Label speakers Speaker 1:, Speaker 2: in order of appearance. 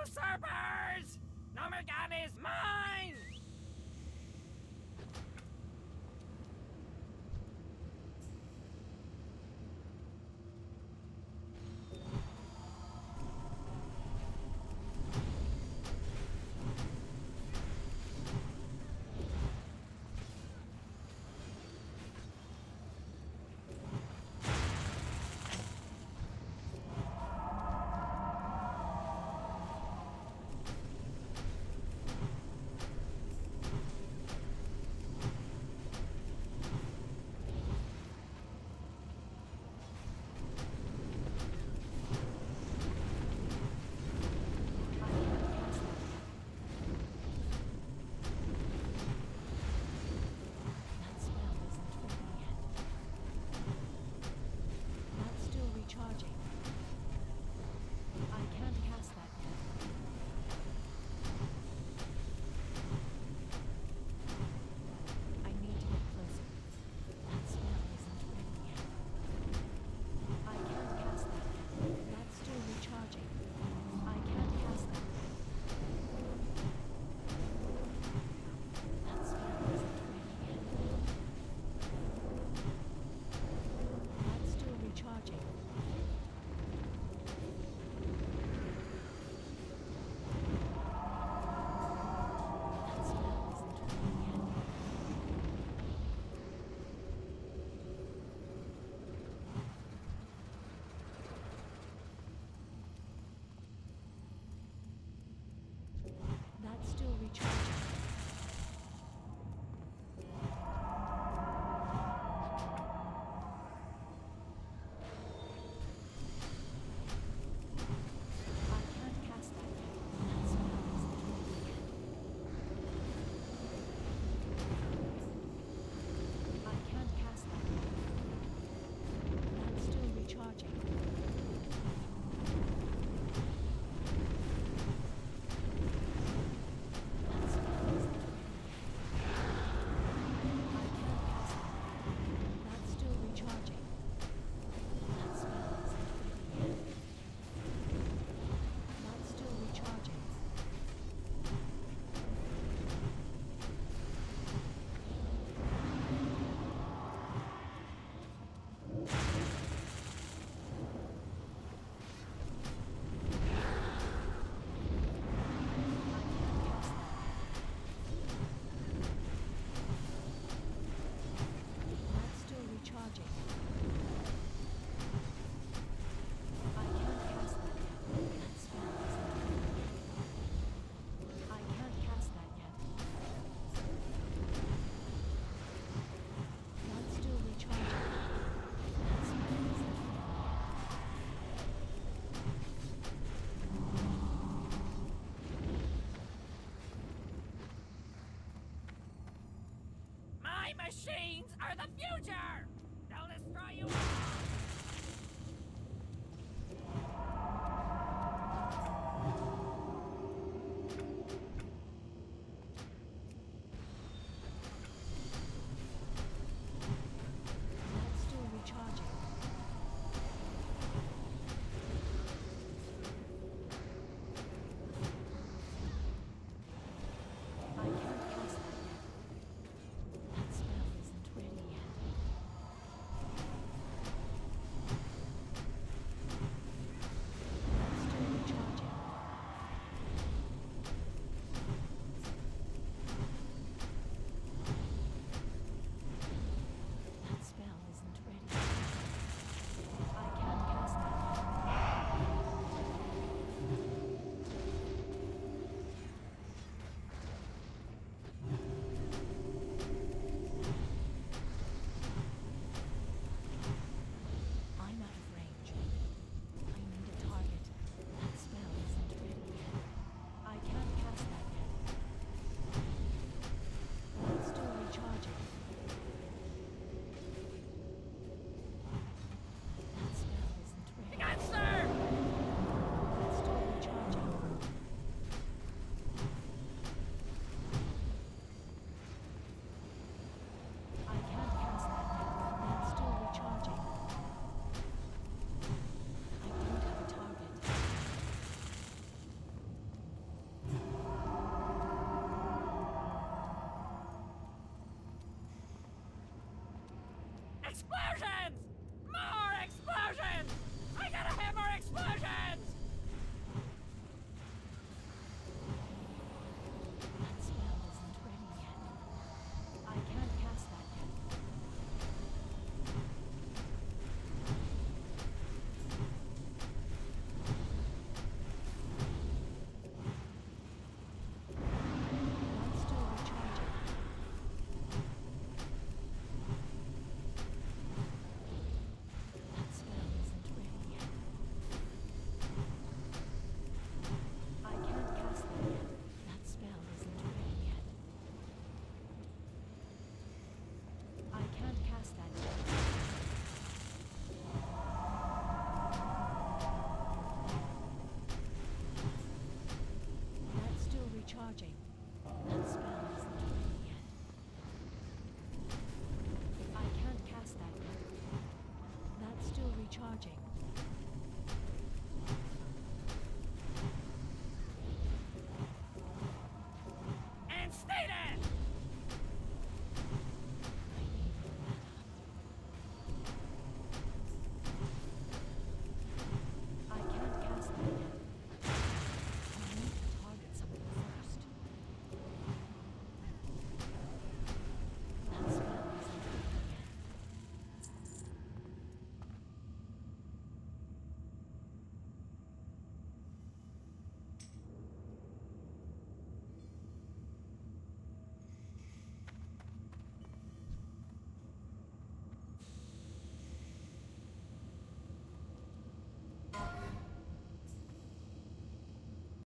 Speaker 1: usurpers! Nomergan is mine! Machines are the future! Explosion! charging. And stay there!